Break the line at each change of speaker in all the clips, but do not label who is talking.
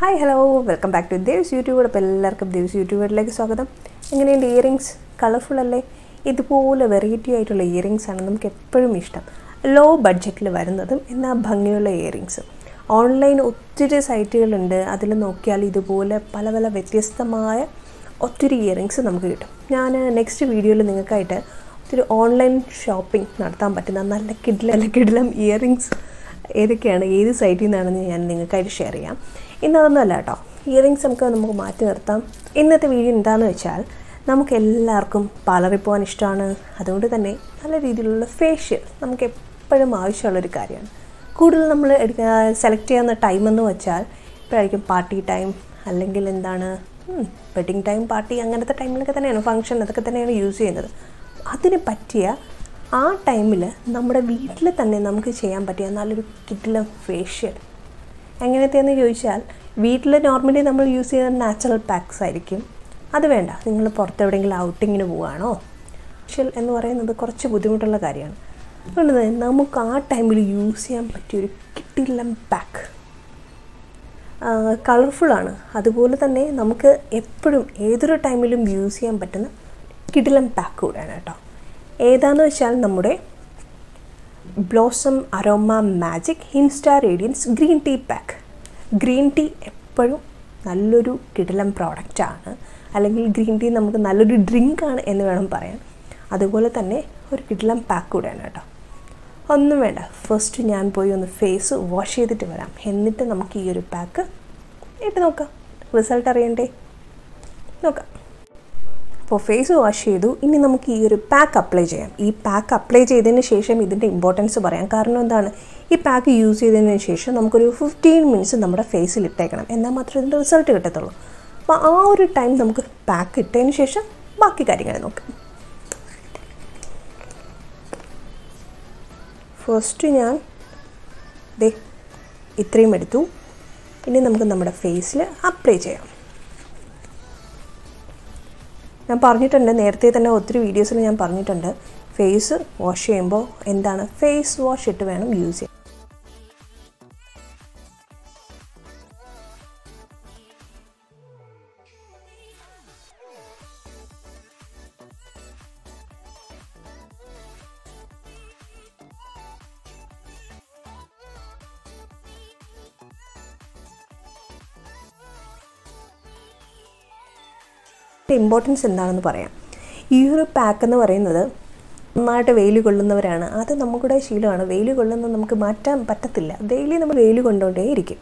Hi hello welcome back to Devs YouTube അപ്പോൾ എല്ലാവർക്കും ദേവ്സ് യൂട്യൂബറിലേക്ക് സ്വാഗതം. എങ്ങനെയുണ്ട് ഇയറിങ്സ് കളർഫുൾ അല്ലേ? ഇതുപോലെ വെറൈറ്റി ആയിട്ടുള്ള ഇയറിങ്സ് ആണ് നമുക്ക് എപ്പോഴും ഇഷ്ടം. ലോ ബഡ്ജറ്റിൽ വരുന്നതും എന്നാൽ ഭംഗിയുള്ള ഇയറിങ്സ് ഓൺലൈൻ ഒത്തിരി സൈറ്റുകളുണ്ട്. അതിൽ നോക്കിയാൽ ഇതുപോലെ പല പല വ്യത്യസ്തമായ ഒത്തിരി ഇയറിങ്സ് നമുക്ക് കിട്ടും. ഞാൻ നെക്സ്റ്റ് വീഡിയോയിൽ നിങ്ങൾക്കായിട്ട് ഒത്തിരി ഓൺലൈൻ ഷോപ്പിംഗ് നടത്താൻ പറ്റുന്ന നല്ല കിഡില കിഡിലം ഇയറിങ്സ് ഏതൊക്കെയാണ് ഏത് സൈറ്റിൽ നിന്നാണെന്ന് ഞാൻ നിങ്ങൾക്കായിട്ട് ഷെയർ ചെയ്യാം. ഇന്നതൊന്നുമല്ല കേട്ടോ. ഇയറിങ്സ് നമുക്ക് നമുക്ക് മാറ്റി നിർത്താം. ഇന്നത്തെ വീഡിയോ എന്താണെന്ന് വെച്ചാൽ നമുക്ക് എല്ലാവർക്കും പോകാൻ ഇഷ്ടമാണ്. അതുകൊണ്ട് തന്നെ നല്ല രീതിയിലുള്ള ഫേഷ്യൽ നമുക്ക് എപ്പോഴും ആവശ്യമുള്ളൊരു കാര്യമാണ്. കൂടുതൽ നമ്മൾ സെലക്ട് ചെയ്യുന്ന ടൈം എന്ന് വെച്ചാൽ ഇപ്പോഴായിരിക്കും പാർട്ടി ടൈം അല്ലെങ്കിൽ എന്താണ് വെഡിങ് ടൈം പാർട്ടി അങ്ങനത്തെ ടൈമിലൊക്കെ തന്നെയാണ്. ഫങ്ഷൻ അതൊക്കെ തന്നെയാണ് യൂസ് ചെയ്യുന്നത്. അതിന് പറ്റിയ ആ ടൈമിൽ നമ്മുടെ വീട്ടിൽ തന്നെ നമുക്ക് ചെയ്യാൻ പറ്റിയ നല്ലൊരു കിറ്റിലും ഫേഷ്യൽ എങ്ങനത്തെയെന്ന് ചോദിച്ചാൽ വീട്ടിൽ നോർമലി നമ്മൾ യൂസ് ചെയ്യുന്ന നാച്ചുറൽ പാക്സ് ആയിരിക്കും. അത് വേണ്ട. നിങ്ങൾ പുറത്തെവിടെയെങ്കിലും ഔട്ടിങ്ങിന് പോവുകയാണോ? ഫേഷ്യൽ എന്ന് പറയുന്നത് കുറച്ച് ബുദ്ധിമുട്ടുള്ള കാര്യമാണ്. അതുകൊണ്ട് തന്നെ നമുക്ക് ആ ടൈമിൽ യൂസ് ചെയ്യാൻ പറ്റിയൊരു കിട്ടില്ലം പാക്ക് കളർഫുള്ളാണ് അതുപോലെ തന്നെ നമുക്ക് എപ്പോഴും ഏതൊരു ടൈമിലും യൂസ് ചെയ്യാൻ പറ്റുന്ന കിടിലം പാക്ക് കൂടെയാണ് കേട്ടോ. ഏതാണെന്ന് വെച്ചാൽ നമ്മുടെ Blossom Aroma Magic Insta Radiance green tea pack green tea എപ്പോഴും നല്ലൊരു കിടലം പ്രോഡക്റ്റാണ് അല്ലെങ്കിൽ ഗ്രീൻ ടീ നമുക്ക് നല്ലൊരു ഡ്രിങ്കാണ് എന്ന് വേണം പറയാൻ. അതുപോലെ തന്നെ ഒരു കിടലം പാക്ക് കൂടെയാണ് കേട്ടോ. ഒന്നും വേണ്ട. ഫസ്റ്റ് ഞാൻ പോയി ഒന്ന് ഫേസ് വാഷ് ചെയ്തിട്ട് വരാം. എന്നിട്ട് നമുക്ക് ഈ ഒരു പാക്ക് ഇട്ട് നോക്കാം. റിസൾട്ട് അറിയണ്ടേ? നോക്കാം. അപ്പോൾ ഫേസ് വാഷ് ചെയ്തു. ഇനി നമുക്ക് ഈ ഒരു പാക്ക് അപ്ലൈ ചെയ്യാം. ഈ പാക്ക് അപ്ലൈ ചെയ്തതിന് ശേഷം ഇതിന്റെ ഇമ്പോർട്ടൻസ് പറയാം. കാരണം എന്താണ്? ഈ പാക്ക് യൂസ് ചെയ്തതിന് ശേഷം നമുക്കൊരു ഫിഫ്റ്റീൻ മിനിറ്റ്സ് നമ്മുടെ ഫേസിൽ ഇട്ടേക്കണം. എന്നാൽ മാത്രമേ ഇതിന്റെ റിസൾട്ട് കിട്ടത്തുള്ളൂ. അപ്പോൾ ആ ഒരു ടൈം നമുക്ക് പാക്ക് ഇട്ടതിന് ശേഷം ബാക്കി കാര്യങ്ങൾ നോക്കാം. ഫസ്റ്റ് ഞാൻ ദേ ഇത്രയും എടുത്തു. ഇനി നമുക്ക് നമ്മുടെ ഫേസിൽ അപ്ലൈ ചെയ്യാം. ഞാൻ പറഞ്ഞിട്ടുണ്ട് നേരത്തെ തന്നെ ഒത്തിരി വീഡിയോസിൽ ഞാൻ പറഞ്ഞിട്ടുണ്ട്. ഫേസ് വാഷ് ചെയ്യുമ്പോൾ എന്താണ് ഫേസ് വാഷ് ഇട്ട് വേണം യൂസ് ചെയ്യാൻ. ഇമ്പോർട്ടൻസ് എന്താണെന്ന് പറയാം. ഈ ഒരു പാക്ക് എന്ന് പറയുന്നത് നന്നായിട്ട് വെയിൽ കൊള്ളുന്നവരാണ്. അത് നമ്മുടെ ശീലമാണ്. വെയിൽ കൊള്ളുന്നത് നമുക്ക് മാറ്റാൻ പറ്റത്തില്ല. ഡെയിലി നമ്മൾ വെയിൽ കൊണ്ടുകൊണ്ടേ ഇരിക്കും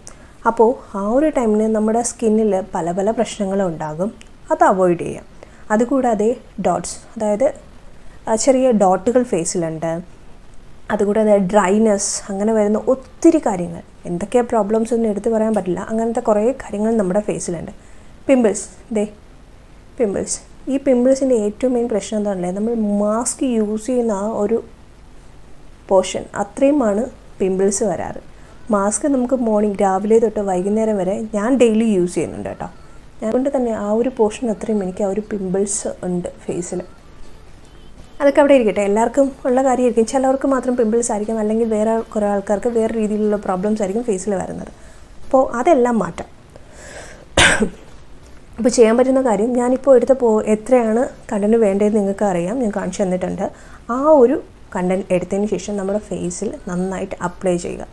അപ്പോൾ ആ ഒരു ടൈമിന് നമ്മുടെ സ്കിന്നിൽ പല പല പ്രശ്നങ്ങളും ഉണ്ടാകും. അത് അവോയ്ഡ് ചെയ്യാം. അതുകൂടാതെ ഡോട്ട്സ് അതായത് ചെറിയ ഡോട്ടുകൾ ഫേസിലുണ്ട് അതുകൂടാതെ ഡ്രൈനെസ് അങ്ങനെ വരുന്ന ഒത്തിരി കാര്യങ്ങൾ. എന്തൊക്കെയാണ് പ്രോബ്ലംസ് ഒന്നും എടുത്തു പറയാൻ പറ്റില്ല. അങ്ങനത്തെ കുറേ കാര്യങ്ങൾ നമ്മുടെ ഫേസിലുണ്ട് പിമ്പിൾസ് ദേ പിമ്പിൾസ് ഈ പിമ്പിൾസിന്റെ ഏറ്റവും മെയിൻ പ്രശ്നം എന്താണല്ലേ നമ്മൾ മാസ്ക് യൂസ് ചെയ്യുന്ന ആ ഒരു പോർഷൻ അത്രയുമാണ് പിമ്പിൾസ് വരാറ്. മാസ്ക് നമുക്ക് മോർണിംഗ് രാവിലെ തൊട്ട് വൈകുന്നേരം വരെ ഞാൻ ഡെയിലി യൂസ് ചെയ്യുന്നുണ്ട് കേട്ടോ. അതുകൊണ്ട് തന്നെ ആ ഒരു പോർഷൻ അത്രയും എനിക്ക് ആ ഒരു പിമ്പിൾസ് ഉണ്ട് ഫേസിൽ അതൊക്കെ അവിടെ ഇരിക്കട്ടെ. എല്ലാവർക്കും ഉള്ള കാര്യമായിരിക്കും. ചിലവർക്ക് മാത്രം പിമ്പിൾസ് ആയിരിക്കും. അല്ലെങ്കിൽ വേറെ കുറേ ആൾക്കാർക്ക് വേറെ രീതിയിലുള്ള പ്രോബ്ലംസ് ആയിരിക്കും ഫേസിൽ വരുന്നത്. അപ്പോൾ അതെല്ലാം മാറ്റാം. അപ്പോൾ ചെയ്യാൻ പറ്റുന്ന കാര്യം ഞാനിപ്പോൾ എടുത്ത പോ എത്രയാണ് കണ്ടന്റ് വേണ്ടതെന്ന് നിങ്ങൾക്ക് അറിയാം. ഞാൻ കാണിച്ചു തന്നിട്ടുണ്ട്. ആ ഒരു കണ്ടന്റ് എടുത്തതിന് ശേഷം നമ്മുടെ ഫേസിൽ നന്നായിട്ട് അപ്ലൈ ചെയ്യുക.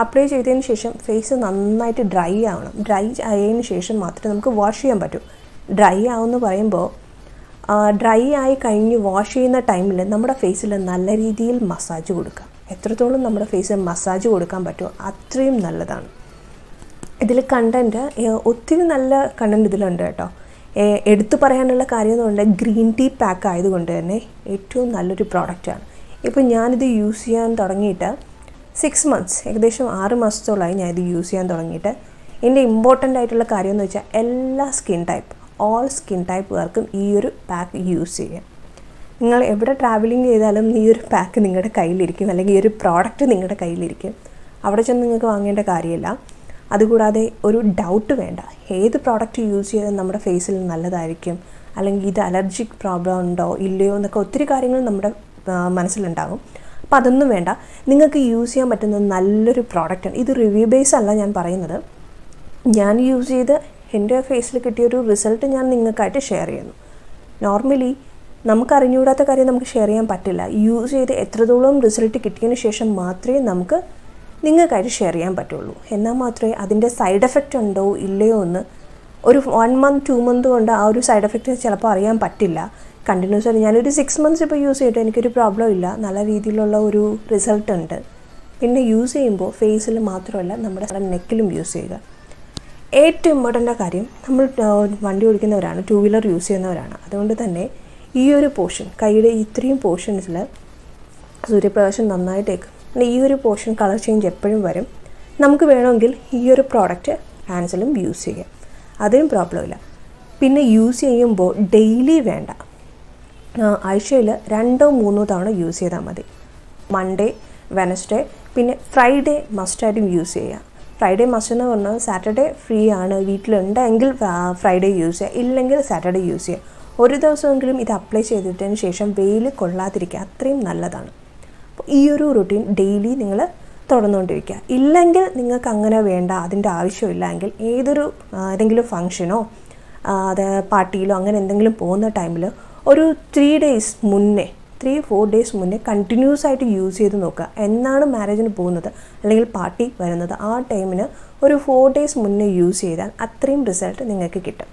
അപ്ലൈ ചെയ്തതിന് ശേഷം ഫേസ് നന്നായിട്ട് ഡ്രൈ ആവണം. ഡ്രൈ ആയതിന് ശേഷം മാത്രമേ നമുക്ക് വാഷ് ചെയ്യാൻ പറ്റൂ. ഡ്രൈ ആവുമെന്ന് പറയുമ്പോൾ ഡ്രൈ ആയി കഴിഞ്ഞ് വാഷ് ചെയ്യുന്ന ടൈമിൽ നമ്മുടെ ഫേസിൽ നല്ല രീതിയിൽ മസാജ് കൊടുക്കുക. എത്രത്തോളം നമ്മുടെ ഫേസിൽ മസാജ് കൊടുക്കാൻ പറ്റുമോ അത്രയും നല്ലതാണ്. ഇതിൽ കണ്ടന്റ് ഒത്തിരി നല്ല കണ്ടന്റ് ഇതിലുണ്ട് കേട്ടോ. എടുത്തു പറയാനുള്ള കാര്യം എന്ന് പറഞ്ഞാൽ ഗ്രീൻ ടീ പാക്ക് ആയതുകൊണ്ട് തന്നെ ഏറ്റവും നല്ലൊരു പ്രോഡക്റ്റാണ് ഇപ്പോൾ ഞാനിത് യൂസ് ചെയ്യാൻ തുടങ്ങിയിട്ട് സിക്സ് മന്ത്സ് ഏകദേശം ആറ് മാസത്തോളമായി ഞാനിത് യൂസ് ചെയ്യാൻ തുടങ്ങിയിട്ട് എന്റെ ഇമ്പോർട്ടന്റ് ആയിട്ടുള്ള കാര്യം എന്ന് വെച്ചാൽ എല്ലാ സ്കിൻ ടൈപ്പ് ഓൾ സ്കിൻ ടൈപ്പുകാർക്കും ഈ ഒരു പാക്ക് യൂസ് ചെയ്യാം. നിങ്ങൾ എവിടെ ട്രാവലിംഗ് ചെയ്താലും ഈ ഒരു പാക്ക് നിങ്ങളുടെ കയ്യിലിരിക്കും അല്ലെങ്കിൽ ഈ ഒരു പ്രോഡക്റ്റ് നിങ്ങളുടെ കയ്യിലിരിക്കും. അവിടെ ചെന്ന് നിങ്ങൾക്ക് വാങ്ങേണ്ട കാര്യമില്ല. അതുകൂടാതെ ഒരു ഡൗട്ട് വേണ്ട. ഏത് പ്രോഡക്റ്റ് യൂസ് ചെയ്താൽ നമ്മുടെ ഫേസിൽ നല്ലതായിരിക്കും. അല്ലെങ്കിൽ ഇത് അലർജിക് പ്രോബ്ലം ഉണ്ടോ ഇല്ലയോ എന്നൊക്കെ ഒത്തിരി കാര്യങ്ങൾ നമ്മുടെ മനസ്സിലുണ്ടാകും. അപ്പോൾ അതൊന്നും വേണ്ട. നിങ്ങൾക്ക് യൂസ് ചെയ്യാൻ പറ്റുന്ന നല്ലൊരു പ്രോഡക്റ്റാണ് ഇത് റിവ്യൂ ബേസ് അല്ല ഞാൻ പറയുന്നത്. ഞാൻ യൂസ് ചെയ്ത് എന്റെ ഫേസിൽ കിട്ടിയ ഒരു റിസൾട്ട് ഞാൻ നിങ്ങൾക്കായിട്ട് ഷെയർ ചെയ്യുന്നു. നോർമലി നമുക്ക് അറിഞ്ഞുകൂടാത്ത കാര്യം നമുക്ക് ഷെയർ ചെയ്യാൻ പറ്റില്ല. യൂസ് ചെയ്ത് എത്രത്തോളം റിസൾട്ട് കിട്ടിയതിന് ശേഷം മാത്രമേ നമുക്ക് നിങ്ങൾക്കായിട്ട് ഷെയർ ചെയ്യാൻ പറ്റുള്ളൂ. എന്നാൽ മാത്രമേ അതിന്റെ സൈഡ് എഫക്റ്റ് ഉണ്ടോ ഇല്ലയോ എന്ന് ഒരു വൺ മന്ത് ടു മന്ത് കൊണ്ട് ആ ഒരു സൈഡ് എഫക്റ്റ് ചിലപ്പോൾ അറിയാൻ പറ്റില്ല. കണ്ടിന്യൂസ് ആയിട്ട് ഞാനൊരു സിക്സ് മന്ത്സ് ഇപ്പോൾ യൂസ് ചെയ്തിട്ട് എനിക്കൊരു പ്രോബ്ലം ഇല്ല. നല്ല രീതിയിലുള്ള ഒരു റിസൾട്ട് ഉണ്ട്. പിന്നെ യൂസ് ചെയ്യുമ്പോൾ ഫേസിൽ മാത്രമല്ല നമ്മുടെ നെക്കിലും യൂസ് ചെയ്യുക. ഏറ്റവും ഇമ്പോർട്ടന്റ് കാര്യം നമ്മൾ വണ്ടി ഓടിക്കുന്നവരാണ് ടു വീലർ യൂസ് ചെയ്യുന്നവരാണ്. അതുകൊണ്ട് തന്നെ ഈ ഒരു പോർഷൻ കൈയുടെ ഇത്രയും പോർഷൻസിൽ സൂര്യപ്രകാശം നന്നായിട്ടേക്കും ഈ ഒരു പോർഷൻ കളർ ചേഞ്ച് എപ്പോഴും വരും. നമുക്ക് വേണമെങ്കിൽ ഈ ഒരു പ്രോഡക്റ്റ് ഹാൻഡ്സിലും യൂസ് ചെയ്യാം. അതിനും പ്രോബ്ലം ഇല്ല. പിന്നെ യൂസ് ചെയ്യുമ്പോൾ ഡെയിലി വേണ്ട. ആഴ്ചയിൽ രണ്ടോ മൂന്നോ തവണ യൂസ് ചെയ്താൽ മതി. മൺഡേ വെനസ്ഡേ പിന്നെ ഫ്രൈഡേ മസ്റ്റായിട്ടും യൂസ് ചെയ്യുക. ഫ്രൈഡേ മസ്റ്റ് എന്ന് പറഞ്ഞാൽ സാറ്റർഡേ ഫ്രീ ആണ്. വീട്ടിലുണ്ടെങ്കിൽ ഫ്രൈഡേ യൂസ് ചെയ്യുക. ഇല്ലെങ്കിൽ സാറ്റർഡേ യൂസ് ചെയ്യുക. ഒരു ദിവസമെങ്കിലും ഇത് അപ്ലൈ ചെയ്തിട്ടതിന് ശേഷം വെയിൽ കൊള്ളാതിരിക്കുക. അത്രയും നല്ലതാണ്. ഈ ഒരു റുട്ടീൻ ഡെയിലി നിങ്ങൾ തുടർന്നുകൊണ്ടിരിക്കുക. ഇല്ലെങ്കിൽ നിങ്ങൾക്ക് അങ്ങനെ വേണ്ട അതിന്റെ ആവശ്യമില്ലെങ്കിൽ ഏതൊരു ഏതെങ്കിലും ഫങ്ഷനോ അത് പാർട്ടിയിലോ അങ്ങനെ എന്തെങ്കിലും പോകുന്ന ടൈമിൽ ഒരു ത്രീ ഡേയ്സ് മുന്നേ ത്രീ ഫോർ ഡേയ്സ് മുന്നേ കണ്ടിന്യൂസ് ആയിട്ട് യൂസ് ചെയ്ത് നോക്കുക. എന്നാണ് മാരേജിന് പോകുന്നത്? അല്ലെങ്കിൽ പാർട്ടി വരുന്നത്? ആ ടൈമിന് ഒരു ഫോർ ഡേയ്സ് മുന്നേ യൂസ് ചെയ്താൽ അത്രയും റിസൾട്ട് നിങ്ങൾക്ക് കിട്ടും.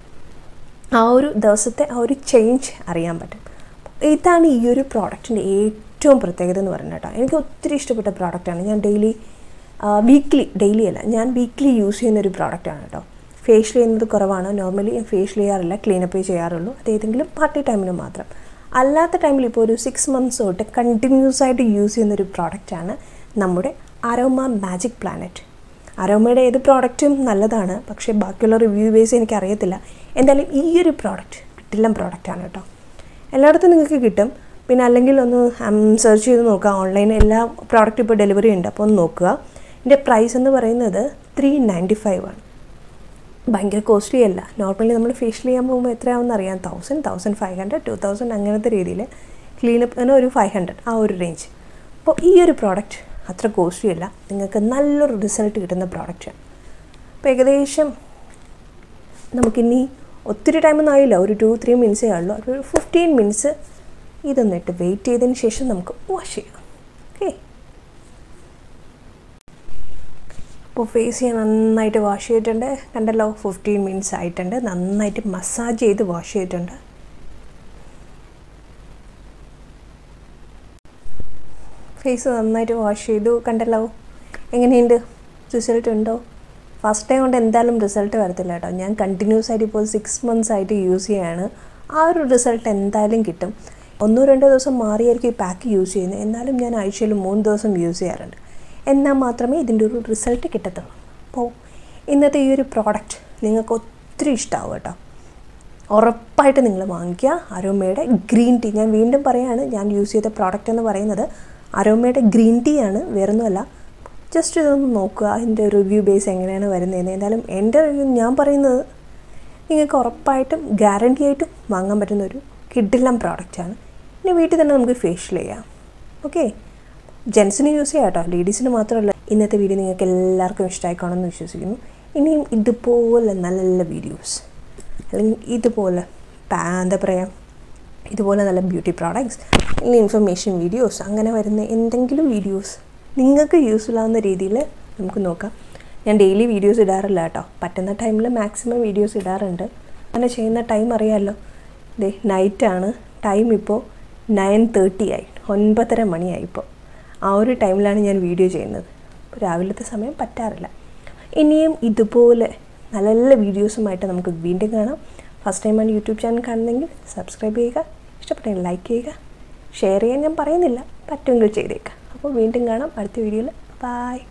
ആ ഒരു ദിവസത്തെ ആ ഒരു ചേഞ്ച് അറിയാൻ പറ്റും. ഇതാണ് ഈ ഒരു പ്രോഡക്റ്റിന്റെ ഏറ്റവും പ്രത്യേകത എന്ന് പറയുന്നത് കേട്ടോ. എനിക്ക് ഒത്തിരി ഇഷ്ടപ്പെട്ട പ്രോഡക്റ്റാണ് ഞാൻ ഡെയിലി വീക്ക്ലി ഡെയിലി അല്ല ഞാൻ വീക്ക്ലി യൂസ് ചെയ്യുന്ന ഒരു പ്രോഡക്റ്റാണ് കേട്ടോ. ഫേഷ്യൽ ചെയ്യുന്നത് കുറവാണ്. നോർമലി ഞാൻ ഫേഷ്യൽ ചെയ്യാറില്ല ക്ലീനപ്പ് ചെയ്യാറുള്ളൂ. അത് ഏതെങ്കിലും പാർട്ടി ടൈമിന് മാത്രം. അല്ലാത്ത ടൈമിൽ ഇപ്പോൾ ഒരു സിക്സ് മന്ത്സ് തൊട്ട് കണ്ടിന്യൂസ് ആയിട്ട് യൂസ് ചെയ്യുന്ന ഒരു പ്രോഡക്റ്റാണ് നമ്മുടെ അരോമ മാജിക് പ്ലാനറ്റ് അരോമയുടെ ഏത് പ്രോഡക്റ്റും നല്ലതാണ്. പക്ഷേ ബാക്കിയുള്ള റിവ്യൂ ബേസ് എനിക്കറിയത്തില്ല എന്തായാലും ഈ ഒരു പ്രോഡക്റ്റ് കിട്ടില്ല പ്രോഡക്റ്റാണ് കേട്ടോ. എല്ലായിടത്തും നിങ്ങൾക്ക് കിട്ടും. പിന്നെ അല്ലെങ്കിൽ ഒന്ന് സെർച്ച് ചെയ്ത് നോക്കുക. ഓൺലൈൻ എല്ലാ പ്രോഡക്റ്റും ഇപ്പോൾ ഡെലിവറി ഉണ്ട്. അപ്പോൾ ഒന്ന് നോക്കുക. ഇതിന്റെ പ്രൈസ് എന്ന് പറയുന്നത് ത്രീ നയന്റി ഫൈവ് ആണ്. ഭയങ്കര കോസ്റ്റ്ലി അല്ല. നോർമലി നമ്മൾ ഫേഷ്യൽ ചെയ്യാൻ പോകുമ്പോൾ എത്രയാണെന്ന് അറിയാം. Thousand thousand five hundred two thousand അങ്ങനത്തെ രീതിയിൽ ക്ലീനപ്പിന് ഒരു ഫൈവ് ഹൺഡ്രഡ് ആ ഒരു റേഞ്ച് അപ്പോൾ ഈ ഒരു പ്രോഡക്റ്റ് അത്ര കോസ്റ്റ്ലി അല്ല. നിങ്ങൾക്ക് നല്ലൊരു റിസൾട്ട് കിട്ടുന്ന പ്രോഡക്റ്റാണ് അപ്പോൾ ഏകദേശം നമുക്കിനി ഒത്തിരി ടൈമൊന്നും ആയില്ല. ഒരു ടു ത്രീ മിനിറ്റ്സേ ആയുള്ളൂ ഒരു ഫിഫ്റ്റീൻ മിനിറ്റ്സ് ഇതൊന്നിട്ട് വെയിറ്റ് ചെയ്തതിന് ശേഷം നമുക്ക് വാഷ് ചെയ്യാം. ഓക്കെ അപ്പോൾ ഫേസ് ഞാൻ നന്നായിട്ട് വാഷ് ചെയ്തിട്ടുണ്ട്. കണ്ടല്ലോ ഫിഫ്റ്റീൻ മിനിറ്റ്സ് ആയിട്ടുണ്ട്. നന്നായിട്ട് മസാജ് ചെയ്ത് വാഷ് ചെയ്തിട്ടുണ്ട്. ഫേസ് നന്നായിട്ട് വാഷ് ചെയ്തു. കണ്ടല്ലോ എങ്ങനെയുണ്ട്? റിസൾട്ട് ഉണ്ടോ? ഫസ്റ്റ് ടൈം കൊണ്ട് എന്തായാലും റിസൾട്ട് വരത്തില്ല കേട്ടോ. ഞാൻ കണ്ടിന്യൂസ് ആയിട്ട് ഇപ്പോൾ സിക്സ് മന്ത്സ് ആയിട്ട് യൂസ് ചെയ്യാണ്. ആ ഒരു റിസൾട്ട് എന്തായാലും കിട്ടും. ഒന്നോ രണ്ടോ ദിവസം മാറിയായിരിക്കും ഈ പാക്ക് യൂസ് ചെയ്യുന്നത്. എന്നാലും ഞാൻ ആഴ്ചയിൽ മൂന്ന് ദിവസം യൂസ് ചെയ്യാറുണ്ട്. എന്നാൽ മാത്രമേ ഇതിന്റെ ഒരു റിസൾട്ട് കിട്ടത്തുള്ളൂ. അപ്പോൾ ഇന്നത്തെ ഈ ഒരു പ്രോഡക്റ്റ് നിങ്ങൾക്ക് ഒത്തിരി ഇഷ്ടമാവും കേട്ടോ. ഉറപ്പായിട്ട് നിങ്ങൾ വാങ്ങിക്കുക. അരോമയുടെ ഗ്രീൻ ടീ ഞാൻ വീണ്ടും പറയുകയാണ് ഞാൻ യൂസ് ചെയ്ത പ്രോഡക്റ്റ് എന്ന് പറയുന്നത് അരോമയുടെ ഗ്രീൻ ടീ ആണ്. വേറൊന്നുമല്ല. ജസ്റ്റ് ഇതൊന്ന് നോക്കുക. അതിന്റെ റിവ്യൂ ബേസ് എങ്ങനെയാണ് വരുന്നതെന്ന്. എന്തായാലും എന്റെ റിവ്യൂ ഞാൻ പറയുന്നത് നിങ്ങൾക്ക് ഉറപ്പായിട്ടും ഗ്യാരണ്ടി ആയിട്ടും വാങ്ങാൻ പറ്റുന്ന ഒരു കിഡിലം പ്രോഡക്റ്റാണ് ഇനി വീട്ടിൽ തന്നെ നമുക്ക് ഫേഷ്യൽ ചെയ്യാം. ഓക്കെ ജെൻസിന് യൂസ് ചെയ്യാം കേട്ടോ ലേഡീസിന് മാത്രമല്ല ഇന്നത്തെ വീഡിയോ നിങ്ങൾക്ക് എല്ലാവർക്കും ഇഷ്ടമായിക്കോണമെന്ന് വിശ്വസിക്കുന്നു. ഇനിയും ഇതുപോലെ നല്ല നല്ല വീഡിയോസ് അല്ലെങ്കിൽ ഇതുപോലെ എന്താ പറയുക ഇതുപോലെ നല്ല ബ്യൂട്ടി പ്രോഡക്ട്സ് അല്ലെങ്കിൽ ഇൻഫർമേഷൻ വീഡിയോസ് അങ്ങനെ വരുന്ന എന്തെങ്കിലും വീഡിയോസ് നിങ്ങൾക്ക് യൂസ്ഫുൾ ആവുന്ന രീതിയിൽ നമുക്ക് നോക്കാം. ഞാൻ ഡെയിലി വീഡിയോസ് ഇടാറില്ല കേട്ടോ പറ്റുന്ന ടൈമിൽ മാക്സിമം വീഡിയോസ് ഇടാറുണ്ട്. അങ്ങനെ ചെയ്യുന്ന ടൈം അറിയാമല്ലോ ഇതേ നൈറ്റാണ് ടൈം ഇപ്പോൾ നയൻ തേർട്ടി ആയി ഒൻപതര മണിയായി ഇപ്പോൾ. ആ ഒരു ടൈമിലാണ് ഞാൻ വീഡിയോ ചെയ്യുന്നത്. രാവിലത്തെ സമയം പറ്റാറില്ല. ഇനിയും ഇതുപോലെ നല്ല നല്ല വീഡിയോസുമായിട്ട് നമുക്ക് വീണ്ടും കാണാം. ഫസ്റ്റ് ടൈമാണ് യൂട്യൂബ് ചാനൽ കാണുന്നെങ്കിൽ സബ്സ്ക്രൈബ് ചെയ്യുക ഇഷ്ടപ്പെട്ടെങ്കിൽ ലൈക്ക് ചെയ്യുക ഷെയർ ചെയ്യാൻ ഞാൻ പറയുന്നില്ല പറ്റുമെങ്കിൽ ചെയ്തേക്കാം. അപ്പോൾ വീണ്ടും കാണാം. അടുത്ത വീഡിയോയിൽ ബായ്